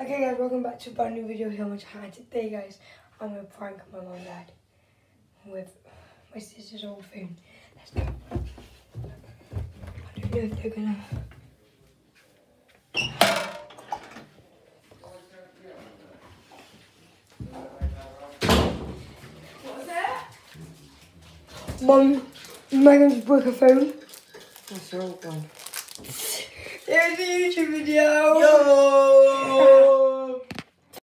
Okay guys, welcome back to a brand new video here on my channel. Today guys, I'm gonna prank my mom and dad with my sister's old phone. Let's go. I don't know if they're gonna Mom, Megan just broke her phone. What's your old one? There's a YouTube video.